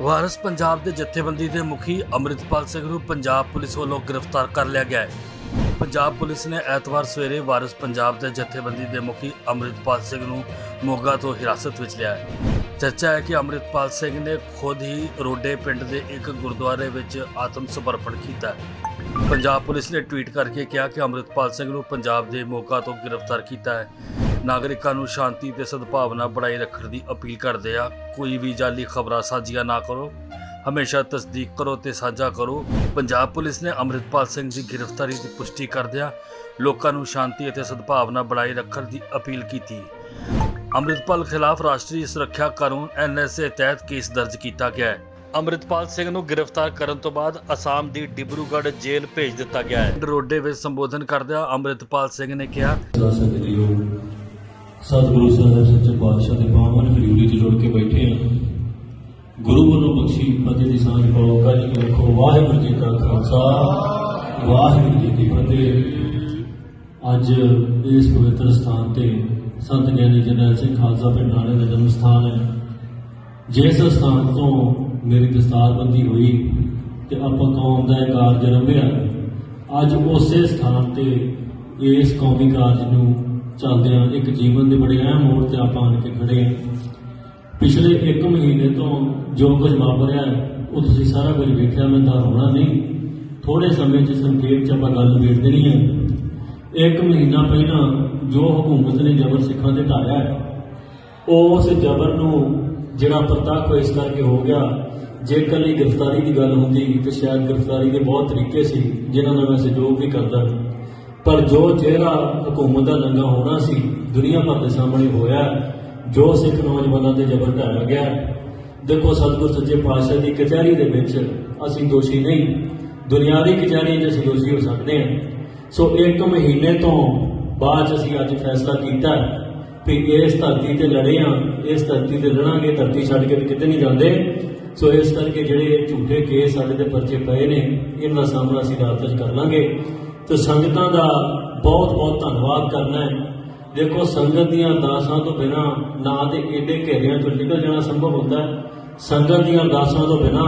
ਵਾਰਸ ਪੰਜਾਬ ਦੇ ਜਥੇਬੰਦੀ ਦੇ ਮੁਖੀ ਅੰਮ੍ਰਿਤਪਾਲ ਸਿੰਘ ਨੂੰ ਪੰਜਾਬ ਪੁਲਿਸ ਵੱਲੋਂ ਗ੍ਰਿਫਤਾਰ ਕਰ ਲਿਆ ਗਿਆ ਹੈ। ਪੰਜਾਬ ਪੁਲਿਸ ਨੇ ਐਤਵਾਰ ਸਵੇਰੇ ਵਾਰਸ ਪੰਜਾਬ ਦੇ ਜਥੇਬੰਦੀ ਦੇ ਮੁਖੀ ਅੰਮ੍ਰਿਤਪਾਲ ਸਿੰਘ ਨੂੰ ਮੋਗਾ ਤੋਂ ਹਿਰਾਸਤ ਵਿੱਚ ਲਿਆ ਹੈ। ਚਰਚਾ ਹੈ ਕਿ ਅੰਮ੍ਰਿਤਪਾਲ ਸਿੰਘ ਨੇ ਖੁਦ ਹੀ ਰੋਡੇ ਪਿੰਡ ਦੇ ਇੱਕ ਗੁਰਦੁਆਰੇ ਵਿੱਚ ਆਤਮ ਸਮਰਪਣ ਕੀਤਾ ਪੰਜਾਬ ਪੁਲਿਸ ਨੇ ਟਵੀਟ ਕਰਕੇ ਕਿਹਾ ਕਿ ਅੰਮ੍ਰਿਤਪਾਲ ਸਿੰਘ ਨੂੰ ਪੰਜਾਬ ਦੇ ਮੋਗਾ ਤੋਂ ਗ੍ਰਿਫਤਾਰ ਕੀਤਾ ਹੈ। ਨਾਗਰਿਕਾਂ ਨੂੰ ਸ਼ਾਂਤੀ ਤੇ ਸਦਭਾਵਨਾ ਬਣਾਈ ਰੱਖਣ ਦੀ ਅਪੀਲ ਕਰਦੇ ਆ। ਕੋਈ ਵੀ ਜਾਲੀ ਖਬਰਾਂ ਸਾਂਝੀਆਂ ਨਾ ਕਰੋ। ਹਮੇਸ਼ਾ ਤਸਦੀਕ ਕਰੋ ਤੇ ਸਾਂਝਾ ਕਰੋ। ਪੰਜਾਬ ਪੁਲਿਸ ਨੇ ਅੰਮ੍ਰਿਤਪਾਲ ਸਿੰਘ ਦੀ ਗ੍ਰਿਫਤਾਰੀ ਦੀ ਪੁਸ਼ਟੀ ਕਰਦਿਆਂ ਲੋਕਾਂ ਨੂੰ ਸ਼ਾਂਤੀ ਅਤੇ ਸਦਭਾਵਨਾ ਬਣਾਈ ਰੱਖਣ ਦੀ ਅਪੀਲ ਕੀਤੀ। ਅੰਮ੍ਰਿਤਪਾਲ ਖਿਲਾਫ ਰਾਸ਼ਟਰੀ ਸੁਰੱਖਿਆ ਕਾਨੂੰਨ ਐਨਐਸਏ ਤਹਿਤ ਕੇਸ ਦਰਜ ਕੀਤਾ ਗਿਆ ਹੈ। ਅੰਮ੍ਰਿਤਪਾਲ ਸਿੰਘ ਨੂੰ ਗ੍ਰਿਫਤਾਰ ਕਰਨ ਤੋਂ ਬਾਅਦ ਅਸਾਮ ਦੀ ਡਿਬਰੂਗੜ੍ਹ ਜੇਲ੍ਹ ਭੇਜ ਦਿੱਤਾ ਗਿਆ ਹੈ। ਰੋਡੇ ਵਿੱਚ ਸੰਬੋਧਨ ਕਰਦਿਆਂ ਅੰਮ੍ਰਿਤਪਾਲ ਸਿੰਘ ਨੇ ਕਿਹਾ ਸਤਿਗੁਰੂ ਸਾਹਿਬ ਸੱਚੇ ਪਾਤਸ਼ਾਹ ਦੇ ਪਾਵਨ ਹਜ਼ੂਰੀ 'ਚ ਜੁੜ ਕੇ ਬੈਠੇ ਹਾਂ। ਗੁਰੂ ਵੱਲੋਂ ਬਖਸ਼ੀ ਫਤਿਹ ਦੀ ਸਾਂਝ ਪਾਓ। ਕੱਲ ਨੂੰ ਵਾਹਿਗੁਰੂ ਜੀ ਕਾ ਖਾਲਸਾ, ਵਾਹਿਗੁਰੂ ਜੀ ਕੀ ਫਤਿਹ। ਅੱਜ ਇਸ ਪਵਿੱਤਰ ਸਥਾਨ ਤੇ ਸੰਤ ਗਿਆਨੀ ਜਰਨੈਲ ਸਿੰਘ ਖਾਲਸਾ ਪਿੰਡ ਨਾਲੇ ਦਾ ਜਨਮ ਸਥਾਨ ਹੈ। ਜਿਸ ਸਥਾਨ ਤੋਂ ਮੇਰੀ ਦਸਤਾਰਬੰਦੀ ਹੋਈ ਤੇ ਆਪਾਂ ਕੌਮ ਦਾ ਇਹ ਕਾਰਜ ਰੰਭਿਆ, ਅੱਜ ਉਸੇ ਸਥਾਨ ਤੇ ਇਸ ਕੌਮੀ ਕਾਰਜ ਨੂੰ ਚੱਲਦਿਆਂ ਇੱਕ ਜੀਵਨ ਦੇ ਬੜੇ ਅਹਿਮ ਮੋੜ ਤੇ ਆਪਾਂ ਆਣ ਕੇ ਖੜੇ ਹਾਂ ਪਿਛਲੇ 1 ਮਹੀਨੇ ਤੋਂ ਜੋ ਕੁਝ ਵਾਪਰਿਆ ਉਹ ਤੁਸੀਂ ਸਾਰਾ ਕੁਝ ਵੇਖਿਆ, ਮੈਂ ਤਾਂ ਹੋਣਾ ਨਹੀਂ। ਥੋੜੇ ਸਮੇਂ 'ਚ ਸੰਖੇਪ 'ਚ ਆਪਾਂ ਗੱਲ ਵੇਖ ਦੇਣੀ ਹੈ ਇੱਕ ਮਹੀਨਾ ਪਹਿਲਾਂ ਜੋ ਹਕੂਮਤ ਨੇ ਜ਼ਬਰ ਸਿੱਖਾਂ ਤੇ ਢਾਇਆ ਹੈ ਉਸ ਜ਼ਬਰ ਨੂੰ ਜਿਹੜਾ ਪ੍ਰਤੱਖ ਇਸ ਕਰਕੇ ਹੋ ਗਿਆ ਜੇ ਕੱਲੀ ਗ੍ਰਿਫਤਾਰੀ ਦੀ ਗੱਲ ਹੁੰਦੀ, ਤੇ ਸ਼ਾਇਦ ਗ੍ਰਿਫਤਾਰੀ ਦੇ ਬਹੁਤ ਤਰੀਕੇ ਸੀ, ਜਿਨ੍ਹਾਂ ਨਾਲ ਮੈਂ ਸਹਿਯੋਗ ਵੀ ਕਰਦਾ। ਪਰ ਜੋ ਚਿਹਰਾ ਹਕੂਮਤ ਦਾ ਨੰਗਾ ਹੋਣਾ ਸੀ, ਦੁਨੀਆ ਭਰ ਦੇ ਸਾਹਮਣੇ ਹੋਇਆ, ਜੋ ਸਿੱਖ ਨੌਜਵਾਨਾਂ ਤੇ ਜ਼ਬਰ ਢਾਇਆ ਗਿਆ ਦੇਖੋ ਸਤਿਗੁਰ ਸੱਚੇ ਪਾਤਸ਼ਾਹ ਦੀ ਕਚਹਿਰੀ ਦੇ ਵਿੱਚ ਅਸੀਂ ਦੋਸ਼ੀ ਨਹੀਂ, ਦੁਨਿਆਵੀ ਕਚਹਿਰੀ 'ਚ ਅਸੀਂ ਦੋਸ਼ੀ ਹੋ ਸਕਦੇ ਹਾਂ। ਸੋ ਇੱਕ ਮਹੀਨੇ ਤੋਂ ਬਾਅਦ ਅਸੀਂ ਅੱਜ ਫੈਸਲਾ ਕੀਤਾ ਵੀ ਇਸ ਧਰਤੀ ਤੇ ਲੜੇ ਆ ਇਸ ਧਰਤੀ ਤੇ ਲੜਾਂਗੇ, ਧਰਤੀ ਛੱਡ ਕੇ ਕਿਤੇ ਨਹੀਂ ਜਾਂਦੇ। ਸੋ ਇਸ ਕਰਕੇ ਜਿਹੜੇ ਝੂਠੇ ਕੇਸ ਸਾਡੇ ਤੇ ਪਰਚੇ ਪਏ ਨੇ, ਇਹਨਾਂ ਦਾ ਸਾਹਮਣਾ ਅਸੀਂ ਅਦਾਲਤ 'ਚ ਕਰ ਲਾਂਗੇ। ਤੇ ਸੰਗਤਾਂ ਦਾ ਬਹੁਤ ਬਹੁਤ ਧੰਨਵਾਦ ਕਰਨਾ ਹੈ। ਦੇਖੋ, ਸੰਗਤ ਦੀਆਂ ਅਰਦਾਸਾਂ ਤੋਂ ਬਿਨਾ ਨਾ ਤੇ ਏਡੇ ਘੇਰਿਆਂ ਚੋਂ ਨਿਕਲ ਜਾਣਾ ਸੰਭਵ ਹੁੰਦਾ ਹੈ। ਸੰਗਤ ਦੀਆਂ ਅਰਦਾਸਾਂ ਤੋਂ ਬਿਨਾ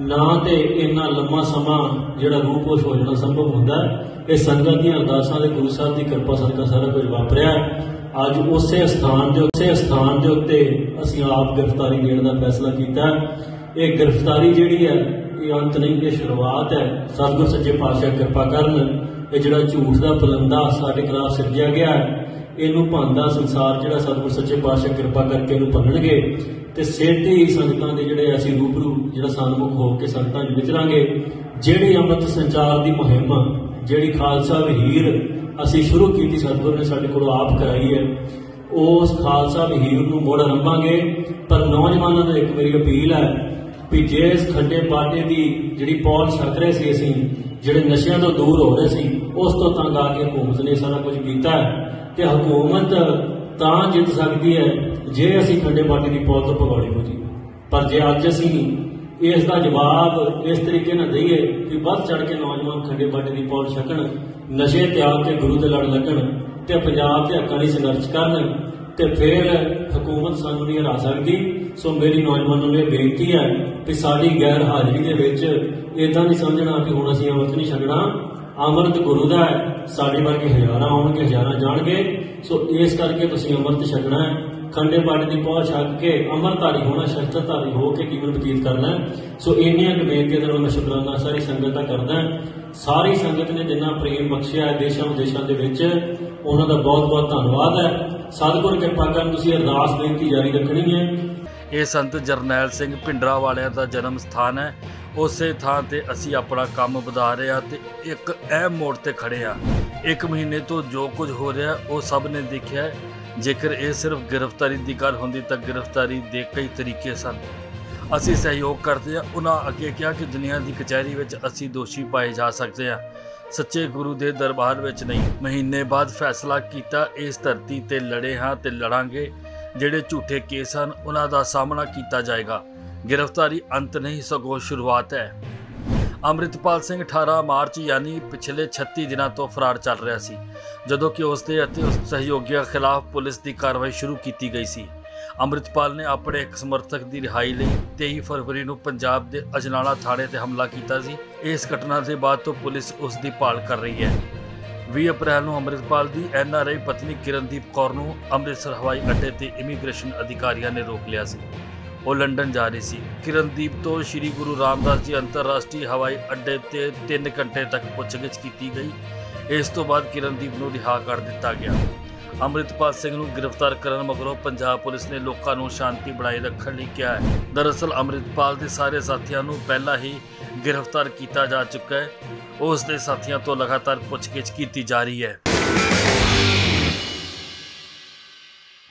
ਨਾ ਤੇ ਇੰਨਾ ਲੰਮਾ ਸਮਾਂ ਜਿਹੜਾ ਰੂਪੋਸ਼ ਹੋ ਜਾਣਾ ਸੰਭਵ ਹੁੰਦਾ ਹੈ। ਇਹ ਸੰਗਤ ਦੀਆਂ ਅਰਦਾਸਾਂ ਦੇ ਗੁਰੂ ਸਾਹਿਬ ਦੀ ਕਿਰਪਾ ਸਦਕਾ ਸਾਰਾ ਕੁਝ ਵਾਪਰਿਆ ਅੱਜ ਉਸੇ ਸਥਾਨ ਦੇ, ਉਸੇ ਸਥਾਨ ਦੇ ਉੱਤੇ ਅਸੀਂ ਆਪ ਗ੍ਰਿਫਤਾਰੀ ਦੇਣ ਦਾ ਫੈਸਲਾ ਕੀਤਾ ਇਹ ਗ੍ਰਿਫਤਾਰੀ ਜਿਹੜੀ ਹੈ ਇਹ ਅੰਤ ਨਹੀਂ ਇਹ ਸ਼ੁਰੂਆਤ ਹੈ। ਸਤਿਗੁਰ ਸੱਚੇ ਪਾਤਸ਼ਾਹ ਕਿਰਪਾ ਕਰਨ ਇਹ ਜਿਹੜਾ ਝੂਠ ਦਾ ਪਲੰਦਾ ਸਾਡੇ ਖਿਲਾਫ ਸਿਰਜਿਆ ਗਿਆ ਹੈ, ਇਹਨੂੰ ਭੰਦਾ ਸੰਸਾਰ ਜਿਹੜਾ ਸਤਿਗੁਰ ਸੱਚੇ ਪਾਤਸ਼ਾਹ ਕਿਰਪਾ ਕਰਕੇ ਇਹਨੂੰ ਭੰਨਣਗੇ ਤੇ ਸੇਤੀ ਸੰਗਤਾਂ ਦੇ ਜਿਹੜੇ ਅਸੀਂ ਰੂਬਰੂ, ਜਿਹੜਾ ਸਨਮੁਖ ਹੋ ਕੇ ਸੰਗਤਾਂ 'ਚ ਵਿਚਰਾਂਗੇ, ਜਿਹੜੀ ਅੰਮ੍ਰਿਤ ਸੰਚਾਰ ਦੀ ਮੁਹਿੰਮ, ਜਿਹੜੀ ਖਾਲਸਾ ਵਹੀਰ ਅਸੀਂ ਸ਼ੁਰੂ ਕੀਤੀ ਸਤਿਗੁਰ ਨੇ ਸਾਡੇ ਕੋਲ ਆਪ ਕਰਾਈ ਹੈ, ਉਸ ਖਾਲਸਾ ਵਹੀਰ ਨੂੰ ਮੋੜ ਰੰਭਾਂਗੇ। ਪਰ ਨੌਜਵਾਨਾਂ ਨੂੰ ਇੱਕ ਵਾਰੀ ਅਪੀਲ ਹੈ ਵੀ ਜੇ ਇਸ ਖੱਡੇ ਪਾਟੇ ਦੀ ਜਿਹੜੀ ਪੌਲ ਛਕ ਰਹੇ ਸੀ ਅਸੀਂ, ਜਿਹੜੇ ਨਸ਼ਿਆਂ ਤੋਂ ਦੂਰ ਹੋ ਰਹੇ ਸੀ, ਉਸ ਤੋਂ ਤੰਗ ਆ ਕੇ ਹਕੂਮਤ ਨੇ ਸਾਰਾ ਕੁਝ ਕੀਤਾ ਤੇ ਹਕੂਮਤ ਤਾਂ ਜਿੱਤ ਸਕਦੀ ਹੈ ਜੇ ਅਸੀਂ ਖੱਡੇ ਪਾਟੇ ਦੀ ਪੌਲ ਤੋਂ ਭਗੌੜੇ ਹੋ ਜੀ ਪਰ ਜੇ ਅੱਜ ਅਸੀਂ ਇਸ ਦਾ ਜਵਾਬ ਇਸ ਤਰੀਕੇ ਨਾਲ ਦਈਏ ਕਿ ਵੱਧ ਚੜ ਕੇ ਨੌਜਵਾਨ ਖੰਡੇ ਬਾਟੇ ਦੀ ਪੌਲ ਛਕਣ, ਨਸ਼ੇ ਤਿਆਗ ਕੇ ਗੁਰੂ ਦੇ ਲੜ ਲੱਗਣ ਤੇ ਪੰਜਾਬ ਦੇ ਹੱਕਾਂ ਲਈ ਸੰਘਰਸ਼ ਕਰਨ ਤੇ ਫਿਰ ਹਕੂਮਤ ਸਾਨੂੰ ਨਹੀਂ ਹਰਾ ਸਕਦੀ ਸੋ ਮੇਰੀ ਨੌਜਵਾਨਾਂ ਨੂੰ ਇਹ ਬੇਨਤੀ ਹੈ ਕਿ ਸਾਡੀ ਗੈਰ ਹਾਜ਼ਰੀ ਦੇ ਵਿੱਚ ਇਦਾਂ ਨਹੀਂ ਸਮਝਣਾ ਕਿ ਹੁਣ ਅਸੀਂ ਅੰਮ੍ਰਿਤ ਨਹੀਂ ਛਕਣਾ। ਅੰਮ੍ਰਿਤ ਗੁਰੂ ਦਾ ਹੈ, ਸਾਡੇ ਵਰਗੇ ਹਜ਼ਾਰਾਂ ਆਉਣਗੇ, ਹਜ਼ਾਰਾਂ ਜਾਣਗੇ। ਸੋ ਇਸ ਕਰਕੇ ਤੁਸੀਂ ਅੰਮ੍ਰਿਤ ਛਕਣਾ ਹੈ। ਖੰਡੇ ਪਾਠ ਦੀ ਪਹੁੰਚ ਛੱਕ ਕੇ ਅੰਮ੍ਰਿਤਧਾਰੀ ਹੋਣਾ, ਸ਼ਸਤਰਧਾਰੀ ਹੋ ਕੇ ਜੀਵਨ ਬਤੀਤ ਕਰਨਾ ਸੋ ਇੰਨੀਆਂ ਕੁ ਬੇਨਤੀਆਂ ਦੇ ਨਾਲ ਮੈਂ ਸ਼ੁਕਰਾਨਾ ਸਾਰੀ ਸੰਗਤ ਦਾ ਕਰਦਾ। ਹਾਂ। ਸਾਰੀ ਸੰਗਤ ਨੇ ਜਿੰਨਾ ਪ੍ਰੇਮ ਬਖਸ਼ਿਆ ਹੈ ਦੇਸ਼ਾਂ ਵਿਦੇਸ਼ਾਂ ਦੇ ਵਿੱਚ ਉਹਨਾਂ ਦਾ ਬਹੁਤ ਬਹੁਤ ਧੰਨਵਾਦ ਹੈ। ਸਤਿਗੁਰ ਕਿਰਪਾ ਕਰਨ ਤੁਸੀਂ ਅਰਦਾਸ ਬੇਨਤੀ ਜਾਰੀ ਰੱਖਣੀ ਹੈ। ਇਹ ਸੰਤ ਜਰਨੈਲ ਸਿੰਘ ਭਿੰਡਰਾ ਵਾਲਿਆਂ ਦਾ ਜਨਮ ਸਥਾਨ ਹੈ। ਉਸੇ ਥਾਂ ਤੇ ਅਸੀਂ ਆਪਣਾ ਕੰਮ ਵਧਾ ਰਹੇ ਹਾਂ ਤੇ ਇੱਕ ਅਹਿਮ ਮੋੜ ਤੇ ਖੜੇ ਹਾਂ। ਇੱਕ ਮਹੀਨੇ ਤੋਂ ਜੋ ਕੁਝ ਹੋ ਰਿਹਾ, ਉਹ ਸਭ ਨੇ ਦੇਖਿਆ ਜੇਕਰ ਇਹ ਸਿਰਫ ਗ੍ਰਿਫਤਾਰੀ ਦੀ ਗੱਲ ਹੁੰਦੀ ਤਾਂ ਗ੍ਰਿਫਤਾਰੀ ਦੇ ਕਈ ਤਰੀਕੇ ਸਨ। ਅਸੀਂ ਸਹਿਯੋਗ ਕਰਦੇ ਹਾਂ। ਉਹਨਾਂ ਅੱਗੇ ਕਿਹਾ ਕਿ ਦੁਨੀਆ ਦੀ ਕਚਹਿਰੀ ਵਿੱਚ ਅਸੀਂ ਦੋਸ਼ੀ ਪਾਏ ਜਾ ਸਕਦੇ ਹਾਂ। ਸੱਚੇ ਗੁਰੂ ਦੇ ਦਰਬਾਰ ਵਿੱਚ ਨਹੀਂ। ਮਹੀਨੇ ਬਾਅਦ ਫੈਸਲਾ ਕੀਤਾ, ਇਸ ਧਰਤੀ ਤੇ ਲੜੇ ਹਾਂ ਤੇ ਲੜਾਂਗੇ। ਜਿਹੜੇ ਝੂਠੇ ਕੇਸ ਹਨ, ਉਹਨਾਂ ਦਾ ਸਾਹਮਣਾ ਕੀਤਾ ਜਾਏਗਾ। ਗ੍ਰਿਫਤਾਰੀ ਅੰਤ ਨਹੀਂ, ਸਗੋਂ ਸ਼ੁਰੂਆਤ ਹੈ। ਅੰਮ੍ਰਿਤਪਾਲ ਸਿੰਘ 18 ਮਾਰਚ, ਯਾਨੀ ਪਿਛਲੇ 36 ਦਿਨਾਂ ਤੋਂ ਫਰਾਰ ਚੱਲ ਰਿਹਾ ਸੀ, ਜਦੋਂ ਕਿ ਉਸ ਦੇ ਅਤੇ ਉਸ ਸਹਿਯੋਗੀਆਂ ਖਿਲਾਫ ਪੁਲਿਸ ਦੀ ਕਾਰਵਾਈ ਸ਼ੁਰੂ ਕੀਤੀ ਗਈ ਸੀ। ਅੰਮ੍ਰਿਤਪਾਲ ਨੇ ਆਪਣੇ ਇੱਕ ਸਮਰਥਕ ਦੀ ਰਿਹਾਈ ਲਈ 23 ਫਰਵਰੀ ਨੂੰ ਪੰਜਾਬ ਦੇ ਅਜਨਾਲਾ ਥਾਣੇ ਤੇ ਹਮਲਾ ਕੀਤਾ ਸੀ। ਇਸ ਘਟਨਾ ਦੇ ਬਾਅਦ ਤੋਂ ਪੁਲਿਸ ਉਸ ਦੀ ਭਾਲ ਕਰ ਰਹੀ ਹੈ। 20 ਅਪ੍ਰੈਲ ਨੂੰ ਅੰਮ੍ਰਿਤਪਾਲ ਦੀ ਐਨਆਰਆਈ ਪਤਨੀ ਕਿਰਨਦੀਪ ਕੌਰ ਨੂੰ ਅੰਮ੍ਰਿਤਸਰ ਹਵਾਈ ਅੱਡੇ ਤੇ ਇਮੀਗ੍ਰੇਸ਼ਨ ਅਧਿਕਾਰੀਆਂ ਨੇ ਰੋਕ ਲਿਆ ਸੀ। ਉਹ ਲੰਡਨ ਜਾ ਰਹੀ ਸੀ। ਕਿਰਨਦੀਪ ਤੋਂ ਸ੍ਰੀ ਗੁਰੂ ਰਾਮਦਾਸ ਜੀ ਅੰਤਰਰਾਸ਼ਟਰੀ ਹਵਾਈ ਅੱਡੇ ਤੇ 3 ਘੰਟੇ ਤੱਕ ਪੁੱਛਗਿੱਛ ਕੀਤੀ ਗਈ। ਇਸ ਤੋਂ ਬਾਅਦ ਕਿਰਨਦੀਪ ਨੂੰ ਰਿਹਾ ਕਰ ਦਿੱਤਾ ਗਿਆ। ਅੰਮ੍ਰਿਤਪਾਲ ਸਿੰਘ ਨੂੰ ਗ੍ਰਿਫਤਾਰ ਕਰਨ ਮਗਰੋਂ ਪੰਜਾਬ ਪੁਲਿਸ ਨੇ ਲੋਕਾਂ ਨੂੰ ਸ਼ਾਂਤੀ ਬਣਾਈ ਰੱਖਣ ਲਈ ਕਿਹਾ ਹੈ। ਦਰਅਸਲ, ਅੰਮ੍ਰਿਤਪਾਲ ਦੇ ਸਾਰੇ ਸਾਥੀਆਂ ਨੂੰ ਪਹਿਲਾਂ ਹੀ ਗ੍ਰਿਫਤਾਰ ਕੀਤਾ ਜਾ ਚੁੱਕਾ ਹੈ। ਉਸ ਦੇ ਸਾਥੀਆਂ ਤੋਂ ਲਗਾਤਾਰ ਪੁੱਛਗਿੱਛ ਕੀਤੀ ਜਾ ਰਹੀ ਹੈ।